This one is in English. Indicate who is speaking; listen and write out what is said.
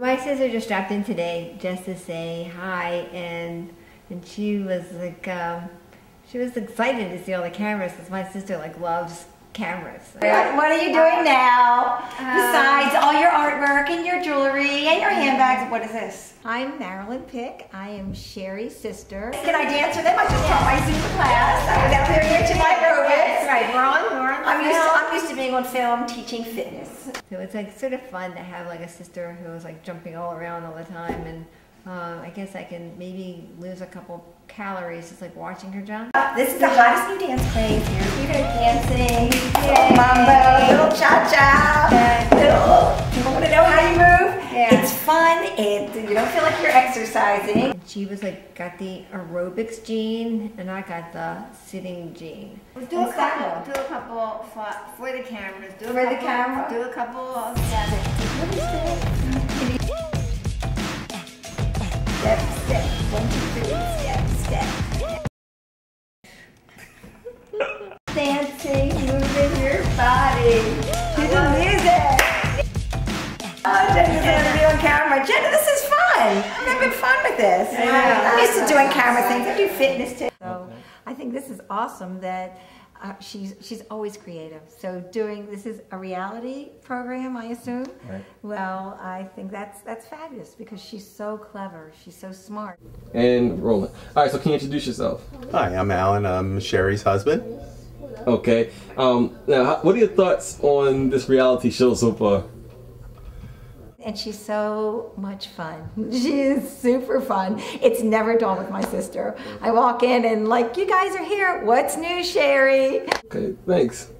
Speaker 1: My sister just dropped in today just to say hi, and and she was like, um, she was excited to see all the cameras because my sister like loves cameras.
Speaker 2: What, what are you doing now? Besides all your artwork and your jewelry and your handbags, what is this?
Speaker 3: I'm Marilyn Pick. I am Sherry's sister.
Speaker 2: Can I dance with them? I just taught my Zumba class. I was out there teaching my aerobics.
Speaker 1: right. We're on. We're on.
Speaker 2: I'm used, to, I'm used to being on film teaching fitness.
Speaker 1: So it's like sort of fun to have like a sister who is like jumping all around all the time, and uh, I guess I can maybe lose a couple calories just like watching her jump.
Speaker 2: This is the hottest new dance craze. Here's Peter dancing, little mambo, little cha-cha, little,
Speaker 1: Yeah.
Speaker 2: It's fun, it, you don't feel like you're exercising.
Speaker 1: She was like got the aerobics gene, and I got the sitting gene. Do a couple. Do a couple for, for the cameras. Do a
Speaker 2: For the
Speaker 1: couple,
Speaker 2: camera?
Speaker 1: Do a couple of steps.
Speaker 2: Step, step, one, two, three, step, step. Dancing, moving your body to the music. Oh, Jenna's gonna be on camera. Jenna, this is fun. I'm having fun with this. I'm used to doing camera things. I do fitness too.
Speaker 3: So I think this is awesome that uh, she's she's always creative. So doing this is a reality program, I assume.
Speaker 4: Right.
Speaker 3: Well, I think that's that's fabulous because she's so clever. She's so smart.
Speaker 4: And rolling. All right, so can you introduce yourself?
Speaker 5: Hi, I'm Alan. I'm Sherry's husband.
Speaker 4: Okay. Um, now, what are your thoughts on this reality show so far?
Speaker 3: And she's so much fun. She is super fun. It's never dull with my sister. I walk in and like, you guys are here. What's new, Sherry?
Speaker 4: Okay, thanks.